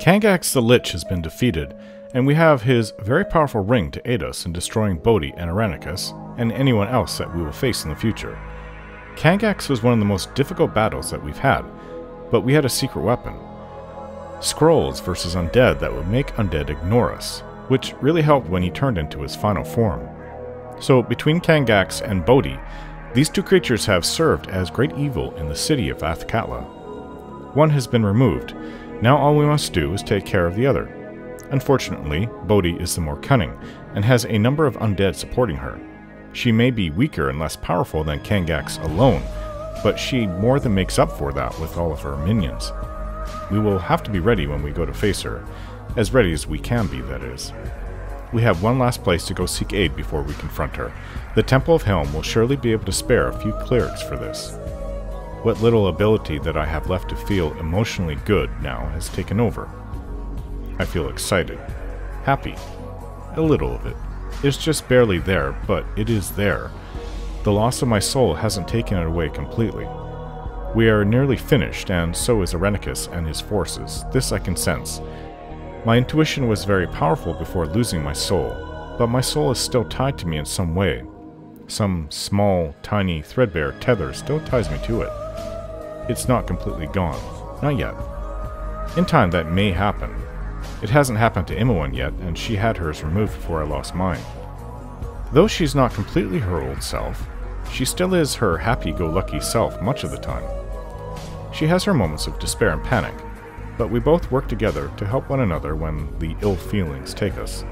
Kangaxx the Lich has been defeated, and we have his very powerful ring to aid us in destroying Bodhi and Irenicus, and anyone else that we will face in the future. Kangaxx was one of the most difficult battles that we've had, but we had a secret weapon. Scrolls versus undead that would make undead ignore us, which really helped when he turned into his final form. So, between Kangaxx and Bodhi, these two creatures have served as great evil in the city of Athkatla. One has been removed, now all we must do is take care of the other. Unfortunately, Bodhi is the more cunning, and has a number of undead supporting her. She may be weaker and less powerful than Kangaxx alone, but she more than makes up for that with all of her minions. We will have to be ready when we go to face her, as ready as we can be, that is. We have one last place to go seek aid before we confront her. The Temple of Helm will surely be able to spare a few clerics for this. What little ability that I have left to feel emotionally good now has taken over. I feel excited, happy, a little of it. It's just barely there, but it is there. The loss of my soul hasn't taken it away completely. We are nearly finished, and so is Irenicus and his forces. This I can sense. My intuition was very powerful before losing my soul, but my soul is still tied to me in some way. Some small, tiny, threadbare tether still ties me to it. It's not completely gone. Not yet. In time, that may happen. It hasn't happened to Imoen yet, and she had hers removed before I lost mine. Though she's not completely her old self, she still is her happy-go-lucky self much of the time. She has her moments of despair and panic, but we both work together to help one another when the ill feelings take us.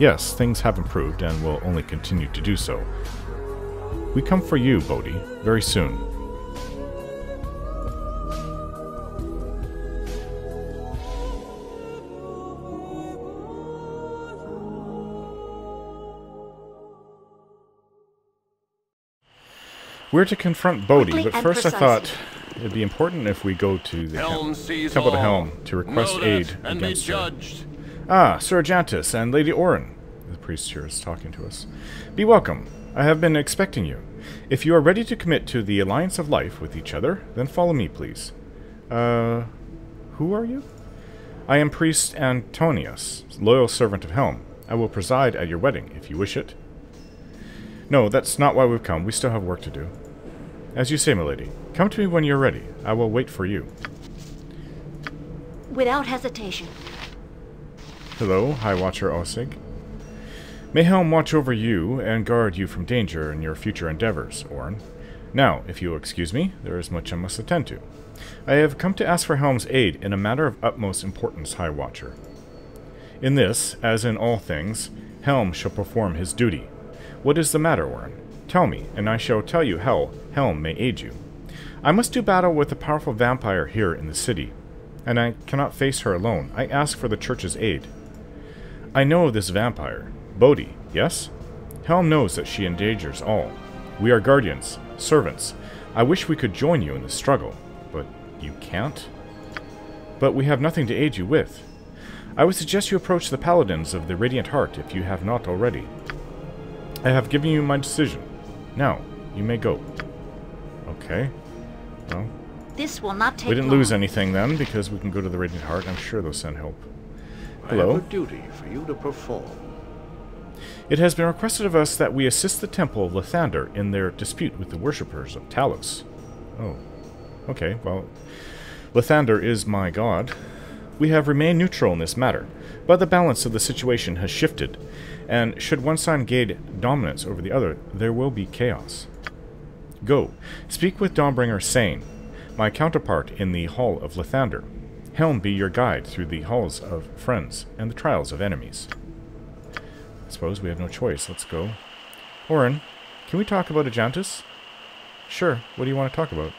Yes, things have improved and will only continue to do so. We come for you, Bodhi, very soon. We're to confront Bodhi, but and first I thought it'd be important if we go to the Helm Helm, Temple to. Helm to request aid and be against her. Ah, Sir Jantis and Lady Orin. The priest here is talking to us. Be welcome. I have been expecting you. If you are ready to commit to the alliance of life with each other, then follow me, please. Uh, who are you? I am Priest Antonius, loyal servant of Helm. I will preside at your wedding, if you wish it. No, that's not why we've come. We still have work to do. As you say, milady. Come to me when you're ready. I will wait for you. Without hesitation. Hello, High Watcher Oisig. May Helm watch over you and guard you from danger in your future endeavors, Orn. Now, if you will excuse me, there is much I must attend to. I have come to ask for Helm's aid in a matter of utmost importance, High Watcher. In this, as in all things, Helm shall perform his duty. What is the matter, Warren? Tell me, and I shall tell you how Helm may aid you. I must do battle with a powerful vampire here in the city, and I cannot face her alone. I ask for the church's aid. I know of this vampire. Bodhi, yes? Helm knows that she endangers all. We are guardians, servants. I wish we could join you in this struggle, but you can't? But we have nothing to aid you with. I would suggest you approach the paladins of the Radiant Heart if you have not already. I have given you my decision. Now, you may go. Okay. Well, This will not take we didn't long. lose anything then because we can go to the Radiant Heart. I'm sure they'll send help. I Hello? have a duty for you to perform. It has been requested of us that we assist the Temple of Lathander in their dispute with the worshippers of Talos. Oh. Okay, well, Lathander is my god. We have remained neutral in this matter, but the balance of the situation has shifted, and should one side gain dominance over the other, there will be chaos. Go, speak with Dawnbringer Sain, my counterpart in the Hall of Lathander. Helm be your guide through the halls of friends and the trials of enemies. I suppose we have no choice. Let's go. Orin, can we talk about Ajantis? Sure. What do you want to talk about?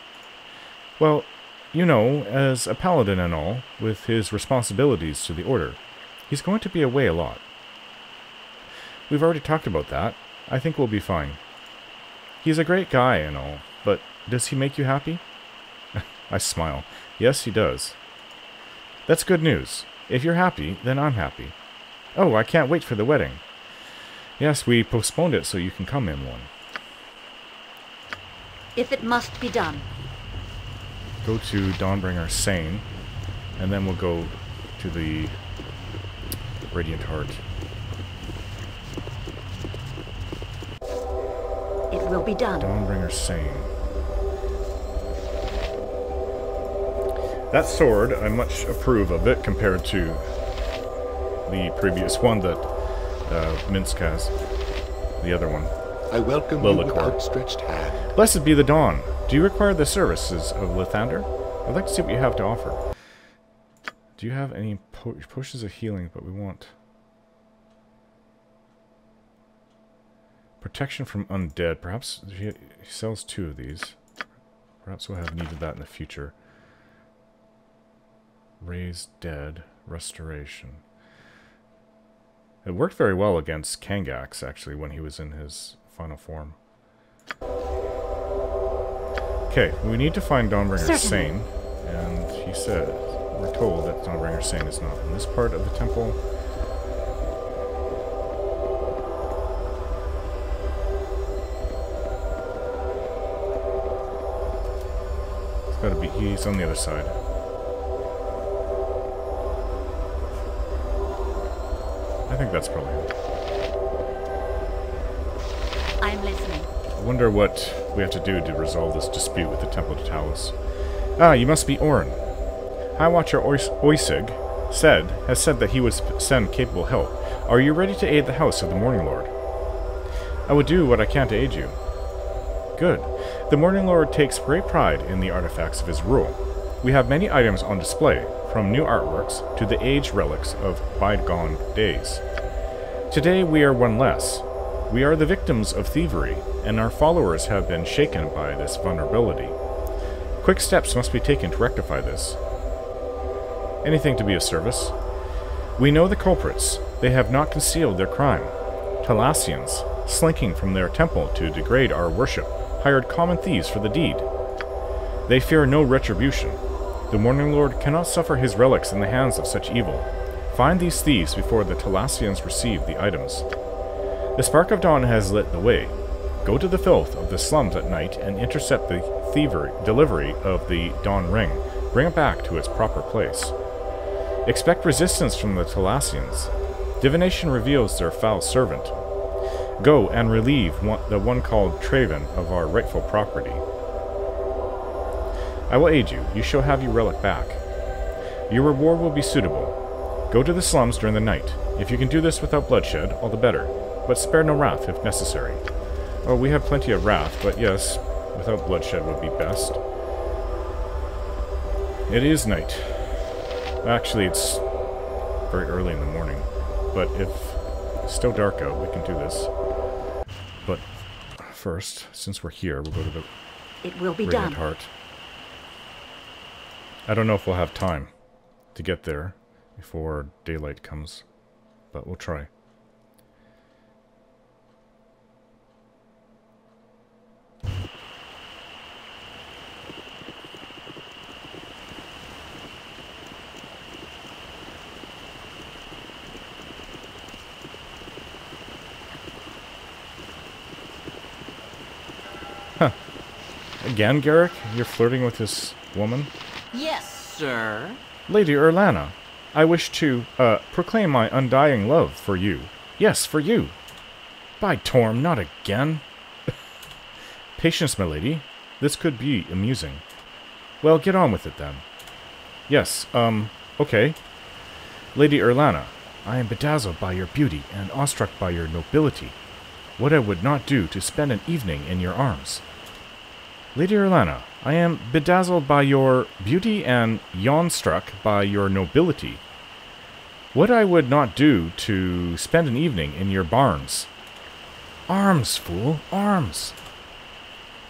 Well, you know, as a paladin and all, with his responsibilities to the Order, he's going to be away a lot. We've already talked about that. I think we'll be fine. He's a great guy and all, but does he make you happy? I smile. Yes, he does. That's good news. If you're happy, then I'm happy. Oh, I can't wait for the wedding. Yes, we postponed it so you can come in one. If it must be done. Go to Dawnbringer Sain, and then we'll go to the Radiant Heart. It will be done. Dawnbringer Sain. That sword, I much approve of it compared to the previous one that uh, Minsc has. The other one. I welcome you with outstretched hand. Blessed be the dawn. Do you require the services of Lathander? I'd like to see what you have to offer. Do you have any po potions of healing? But we want protection from undead. Perhaps he, sells two of these. Perhaps we'll have needed that in the future. Raise dead restoration. It worked very well against Kangaxx actually when he was in his final form. Okay, we need to find Dawnbringer Certainly. Sain, and he said, we're told that Dawnbringer Sain is not in this part of the temple. It's gotta be, he's on the other side. I think that's probably it. I'm listening. I wonder what we have to do to resolve this dispute with the Temple to Talos. Ah, you must be Orin. High Watcher Oisig said, has said that he would send capable help. Are you ready to aid the House of the Morning Lord? I would do what I can to aid you. Good. The Morning Lord takes great pride in the artifacts of his rule. We have many items on display, from new artworks to the aged relics of bygone days. Today we are one less. We are the victims of thievery, and our followers have been shaken by this vulnerability. Quick steps must be taken to rectify this. Anything to be of service? We know the culprits. They have not concealed their crime. Talassians, slinking from their temple to degrade our worship, hired common thieves for the deed. They fear no retribution. The Morning Lord cannot suffer his relics in the hands of such evil. Find these thieves before the Talassians receive the items. The Spark of Dawn has lit the way. Go to the filth of the slums at night and intercept the thievery, delivery of the Dawn Ring. Bring it back to its proper place. Expect resistance from the Talassians. Divination reveals their foul servant. Go and relieve one, the one called Travin of our rightful property. I will aid you. You shall have your relic back. Your reward will be suitable. Go to the slums during the night. If you can do this without bloodshed, all the better. But spare no wrath if necessary. Oh, we have plenty of wrath, but yes, without bloodshed would be best. It is night. Actually, it's very early in the morning. But if it's still dark out, we can do this. But first, since we're here, we'll go to the It will be done. Heart. I don't know if we'll have time to get there before daylight comes, but we'll try. Again, Garrick? You're flirting with this woman? Yes, sir. Lady Erlana, I wish to, uh, proclaim my undying love for you. Yes, for you. By Torm, not again. Patience, my lady. This could be amusing. Well, get on with it then. Yes, um, okay. Lady Erlana, I am bedazzled by your beauty and awestruck by your nobility. What I would not do to spend an evening in your arms. Lady Erlana, I am bedazzled by your beauty and yawn-struck by your nobility. What I would not do to spend an evening in your barns. Arms, fool, arms.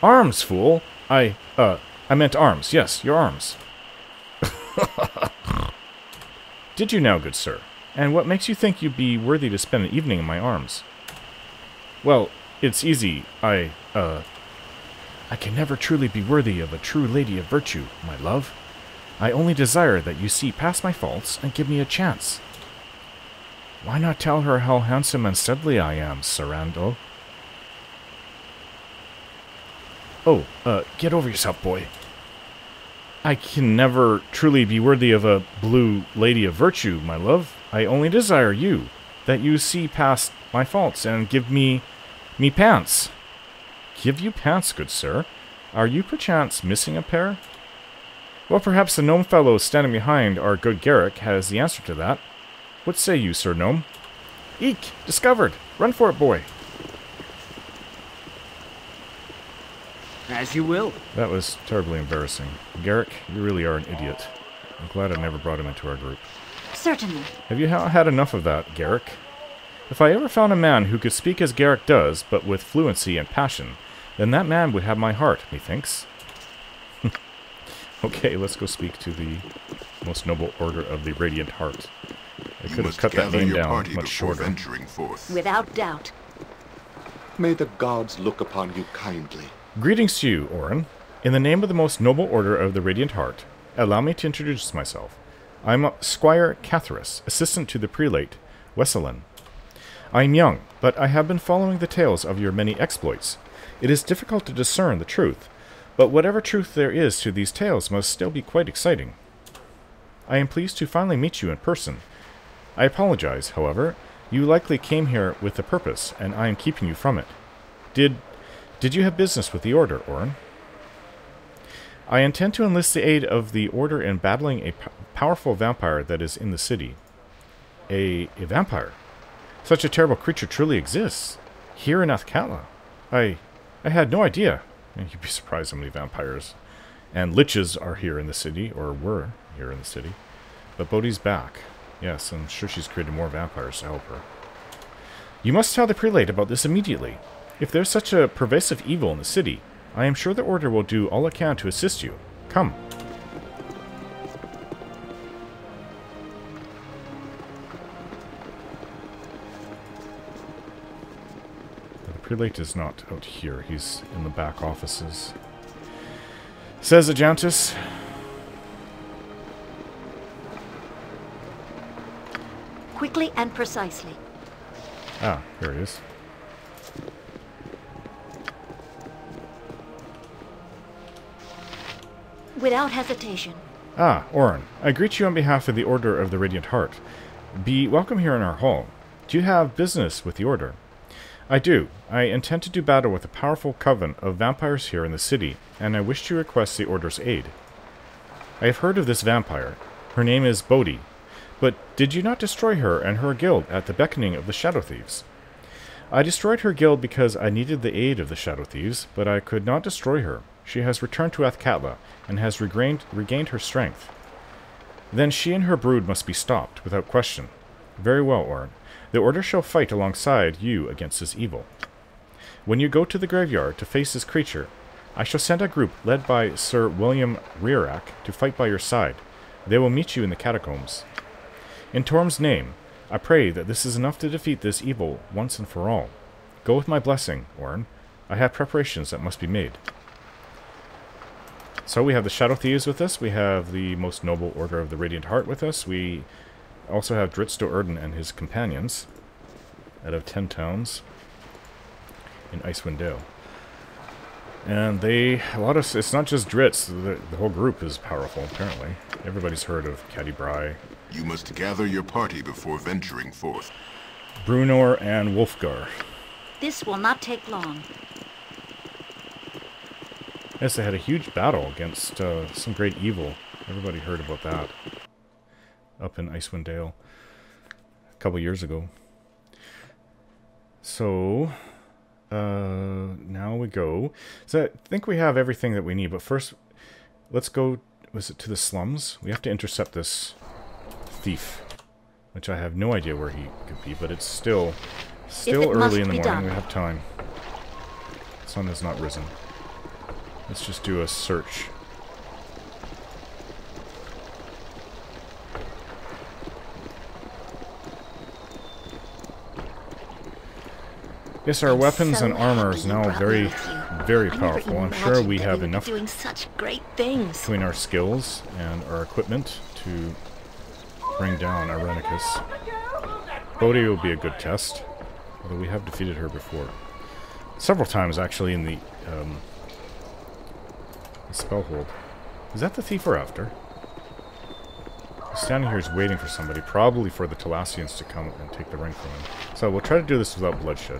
Arms, fool. I, uh, I meant arms. Yes, your arms. Did you now, good sir? And what makes you think you'd be worthy to spend an evening in my arms? Well, it's easy. I, uh, I can never truly be worthy of a true lady of virtue, my love. I only desire that you see past my faults and give me a chance. Why not tell her how handsome and steadily I am, Sarando? Oh, uh, get over yourself, boy. I can never truly be worthy of a blue lady of virtue, my love. I only desire you, that you see past my faults and give me me pants. Give you pants, good sir? Are you perchance missing a pair? Well, perhaps the gnome fellow standing behind our good Garrick has the answer to that. What say you, Sir Gnome? Eek! Discovered! Run for it, boy! As you will. That was terribly embarrassing. Garrick, you really are an idiot. I'm glad I never brought him into our group. Certainly. Have you ha- had enough of that, Garrick? If I ever found a man who could speak as Garrick does, but with fluency and passion, then that man would have my heart, methinks. okay, let's go speak to the most noble order of the Radiant Heart. I You could have must cut that gather name your down party much before shorter. venturing forth. Without doubt. May the gods look upon you kindly. Greetings to you, Orin. In the name of the most noble order of the Radiant Heart, allow me to introduce myself. I'm Squire Catharus, assistant to the prelate, Wessalen. I am young, but I have been following the tales of your many exploits. It is difficult to discern the truth, but whatever truth there is to these tales must still be quite exciting. I am pleased to finally meet you in person. I apologize, however. You likely came here with a purpose, and I am keeping you from it. Did did you have business with the Order, Orin? I intend to enlist the aid of the Order in battling a powerful vampire that is in the city. A, a vampire? Such a terrible creature truly exists. Here in Athkatla. I I had no idea. You'd be surprised how many vampires and liches are here in the city, or were here in the city. But Bodhi's back. Yes, I'm sure she's created more vampires to help her. You must tell the prelate about this immediately. If there's such a pervasive evil in the city, I am sure the Order will do all it can to assist you. Come. Prelate is not out here. He's in the back offices. Says Ajantis. Quickly and precisely. Ah, here he is. Without hesitation. Ah, Orin, I greet you on behalf of the Order of the Radiant Heart. Be welcome here in our hall. Do you have business with the Order? I do. I intend to do battle with a powerful coven of vampires here in the city, and I wish to request the Order's aid. I have heard of this vampire. Her name is Bodhi. But did you not destroy her and her guild at the beckoning of the Shadow Thieves? I destroyed her guild because I needed the aid of the Shadow Thieves, but I could not destroy her. She has returned to Athkatla and has regained, regained her strength. Then she and her brood must be stopped, without question. Very well, Orin. The Order shall fight alongside you against this evil. When you go to the graveyard to face this creature, I shall send a group led by Sir William Rearack to fight by your side. They will meet you in the catacombs. In Torm's name, I pray that this is enough to defeat this evil once and for all. Go with my blessing, Orin. I have preparations that must be made. So we have the Shadow Thieves with us. We have the most noble Order of the Radiant Heart with us. We also have Drizzt Do'Urden and his companions out of ten towns in Icewind Dale. And they, a lot of, it's not just Drizzt, the, the whole group is powerful, apparently. Everybody's heard of Cattie-brie, You must gather your party before venturing forth. Bruenor, and Wulfgar. This will not take long. Yes, they had a huge battle against uh, some great evil. Everybody heard about that. Up in Icewind Dale. A couple years ago. So, uh, now we go. So I think we have everything that we need, but first, let's go, was it to the slums? We have to intercept this thief. Which I have no idea where he could be, but it's still, still it early in the morning. done. We have time. Sun has not risen. Let's just do a search. Yes, our weapons so and armor is now very, very powerful. I'm sure we have enough doing such great things. between our skills and our equipment to bring down Irenicus. Bodhi will be a good test, although we have defeated her before. Several times, actually, in the, um, the Spellhold. Is that the thief we're after? Standing here is waiting for somebody, probably for the Talassians to come and take the ring from him. So we'll try to do this without bloodshed.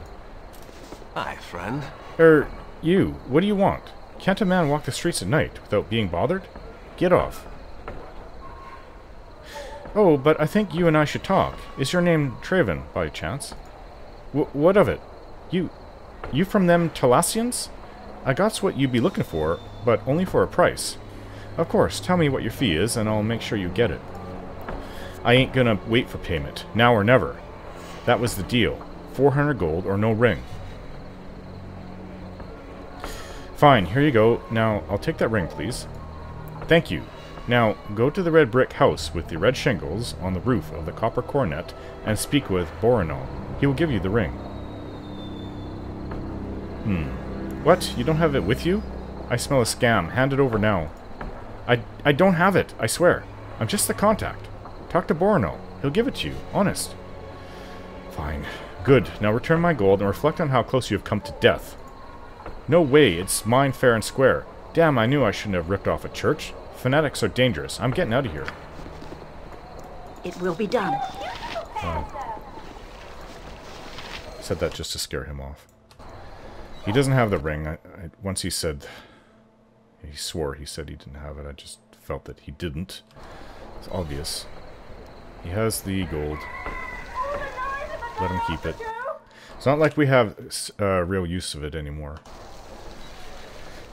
Hi, friend. Er, you, what do you want? Can't a man walk the streets at night without being bothered? Get off. Oh, but I think you and I should talk. Is your name Travin, by chance? W what of it? You... you from them Talassians? I got's what you'd be looking for, but only for a price. Of course, tell me what your fee is, and I'll make sure you get it. I ain't gonna wait for payment, now or never. That was the deal. 400 gold or no ring. Fine, here you go. Now, I'll take that ring, please. Thank you. Now, go to the red brick house with the red shingles on the roof of the copper coronet and speak with Borinall. He will give you the ring. Hmm. What? You don't have it with you? I smell a scam. Hand it over now. I, I don't have it, I swear. I'm just the contact. Talk to Borinall. He'll give it to you. Honest. Fine. Good. Now return my gold and reflect on how close you have come to death. No way, it's mine fair and square. Damn, I knew I shouldn't have ripped off a church. Fanatics are dangerous. I'm getting out of here. It will be done. Said that just to scare him off. He doesn't have the ring. I, I, once he said... He swore he said he didn't have it. I just felt that he didn't. It's obvious. He has the gold. Let him keep it. It's not like we have uh, real use of it anymore.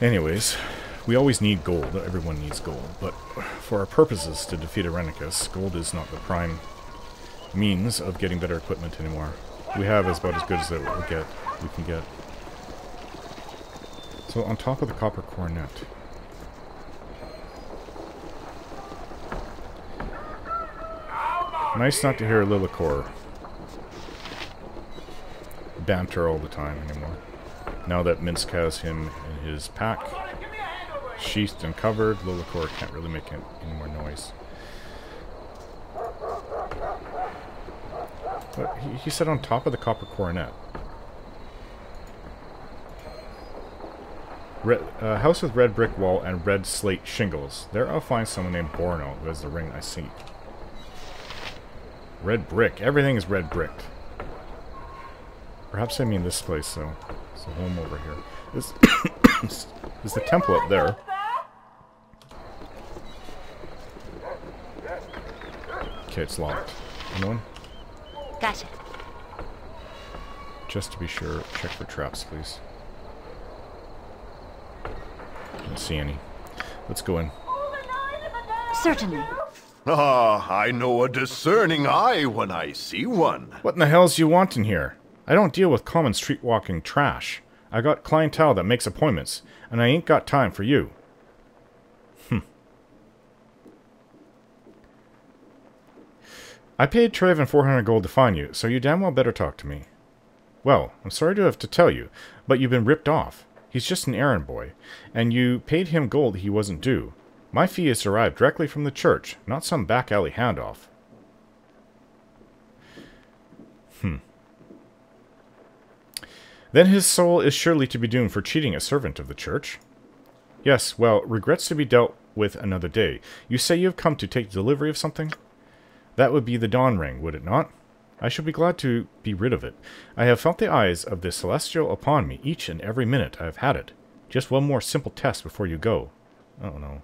Anyways, we always need gold. Everyone needs gold. But for our purposes to defeat Irenicus, gold is not the prime means of getting better equipment anymore. We have about as good as it will get. We can get. So on top of the copper coronet. Nice not to hear Lilarcor banter all the time anymore. Now that Minsc has him in his pack, sheathed and covered, Lilarcor can't really make any more noise. But he, he said on top of the copper coronet. Red, uh, house with red brick wall and red slate shingles. There I'll find someone named Borno who has the ring I seek. Red brick. Everything is red bricked. Perhaps I mean this place, though. It's a home over here. This is the temple up there. Okay, it's locked. Anyone? Gotcha. Just to be sure, check for traps, please. Don't see any. Let's go in. Certainly. Ah, I know a discerning eye when I see one. What in the hell's you want in here? I don't deal with common street walking trash. I got clientele that makes appointments, and I ain't got time for you. Hm. I paid Travin 400 gold to find you, so you damn well better talk to me. Well, I'm sorry to have to tell you, but you've been ripped off. He's just an errand boy, and you paid him gold he wasn't due. My fee is derived directly from the church, not some back alley handoff. Hmm. Then his soul is surely to be doomed for cheating a servant of the church. Yes, well, regrets to be dealt with another day. You say you have come to take delivery of something? That would be the dawn ring, would it not? I shall be glad to be rid of it. I have felt the eyes of the celestial upon me each and every minute I have had it. Just one more simple test before you go. Oh, no.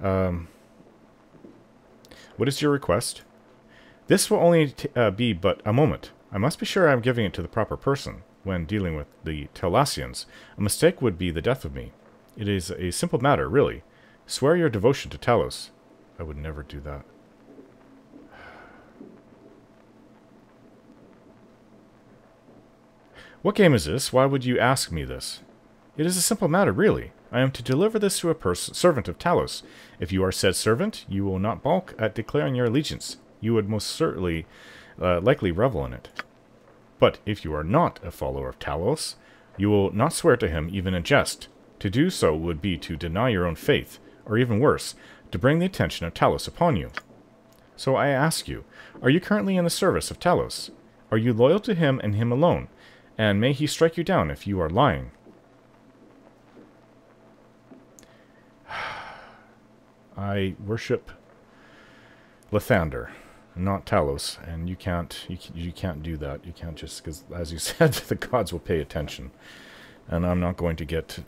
Um, what is your request? This will only uh, be but a moment. I must be sure I am giving it to the proper person when dealing with the Talassians. A mistake would be the death of me. It is a simple matter, really. Swear your devotion to Talos. I would never do that. What game is this? Why would you ask me this? It is a simple matter, really. I am to deliver this to a servant of Talos. If you are said servant, you will not balk at declaring your allegiance. You would most certainly, uh, likely revel in it. But if you are not a follower of Talos, you will not swear to him even in jest. To do so would be to deny your own faith, or even worse, to bring the attention of Talos upon you. So I ask you, are you currently in the service of Talos? Are you loyal to him and him alone? And may he strike you down if you are lying. I worship Lathander, not Talos, and you can't you, you can't do that. You can't just because, as you said, the gods will pay attention, and I'm not going to get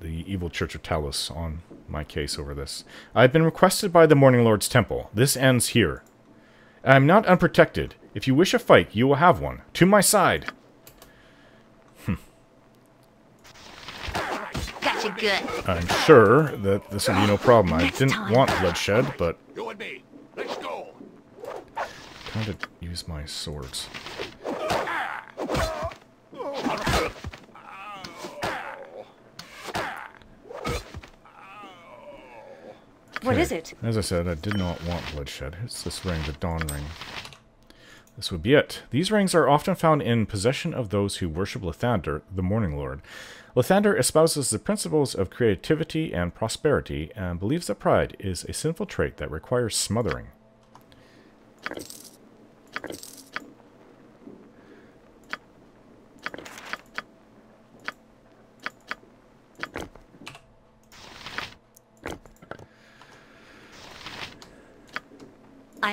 the evil Church of Talos on my case over this. I've been requested by the Morning Lord's temple. This ends here. I am not unprotected. If you wish a fight, you will have one. To my side. Gotcha good. I'm sure that this will be no problem. I Next didn't time. want bloodshed, but You and me. Let's go. Time to use my swords. What is it? As I said, I did not want bloodshed. It's this ring, the Dawn Ring. This would be it. These rings are often found in possession of those who worship Lathander, the Morning Lord. Lathander espouses the principles of creativity and prosperity and believes that pride is a sinful trait that requires smothering.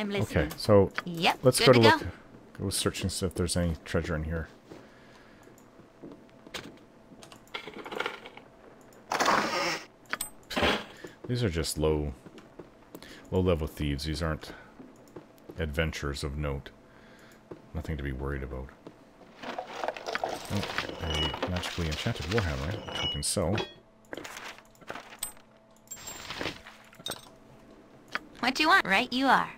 I am listening. Okay, so Yep. let's go to, to look. go. Go search and see if there's any treasure in here. These are just low, low-level thieves. These aren't adventurers of note. Nothing to be worried about. Oh, a magically enchanted warhammer, which we can sell. What do you want? Right you are.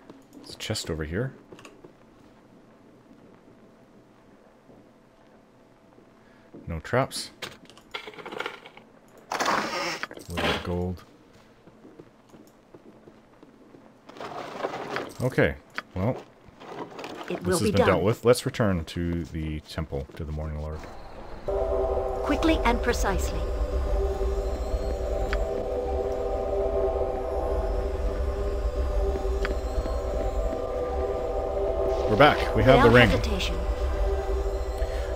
Chest over here. No traps. A little bit of gold. Okay, well, It will this has be been done. dealt with. Let's return to the temple, to the Morning Lord. Quickly and precisely. We're back. We have Without the ring. hesitation.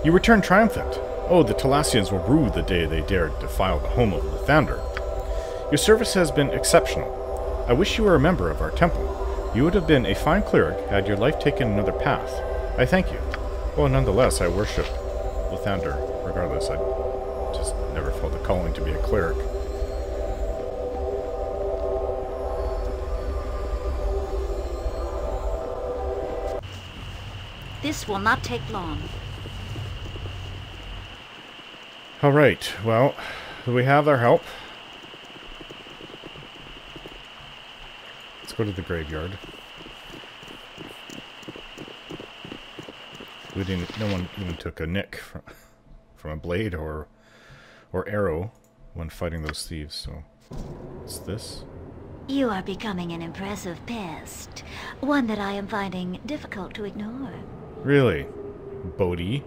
You return triumphant. Oh, the Talassians will rue the day they dared defile the home of Lathander. Your service has been exceptional. I wish you were a member of our temple. You would have been a fine cleric had your life taken another path. I thank you. Well, nonetheless, I worship Lathander. Regardless, I just never felt the calling to be a cleric. This will not take long. All right. Well, we have our help. Let's go to the graveyard. We didn't. No one even took a nick from, from a blade or or arrow when fighting those thieves. So, what's this? You are becoming an impressive pest. One that I am finding difficult to ignore. Really, Bodhi?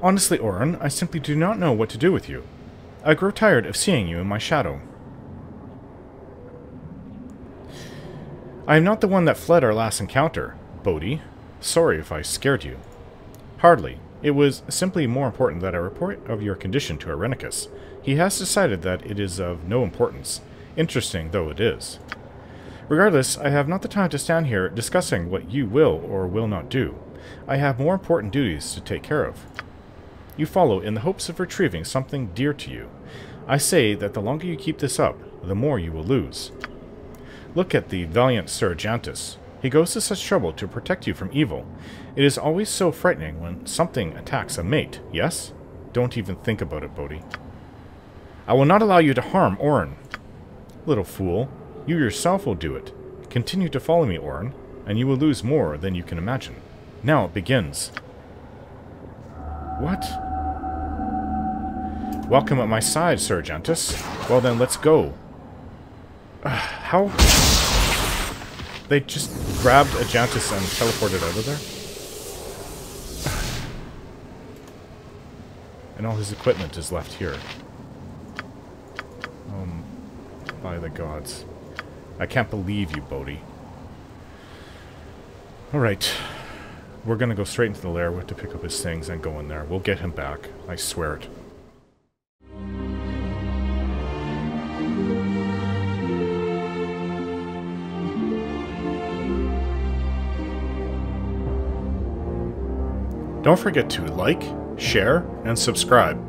Honestly, Orin, I simply do not know what to do with you. I grow tired of seeing you in my shadow. I am not the one that fled our last encounter, Bodhi. Sorry if I scared you. Hardly. It was simply more important that I report of your condition to Irenicus. He has decided that it is of no importance, interesting though it is. Regardless, I have not the time to stand here discussing what you will or will not do. I have more important duties to take care of. You follow in the hopes of retrieving something dear to you. I say that the longer you keep this up, the more you will lose. Look at the valiant Sir Jantus. He goes to such trouble to protect you from evil. It is always so frightening when something attacks a mate, yes? Don't even think about it, Bodhi. I will not allow you to harm Orin. Little fool, you yourself will do it. Continue to follow me, Orin, and you will lose more than you can imagine. Now it begins. What? Welcome at my side, Sir Jantus. Well then, let's go. Uh, how? They just grabbed Ajantis and teleported out of there? And all his equipment is left here. Um, by the gods. I can't believe you, Bodhi. Alright. We're gonna go straight into the lair to pick up his things and go in there. We'll get him back. I swear it. Don't forget to like, share, and subscribe.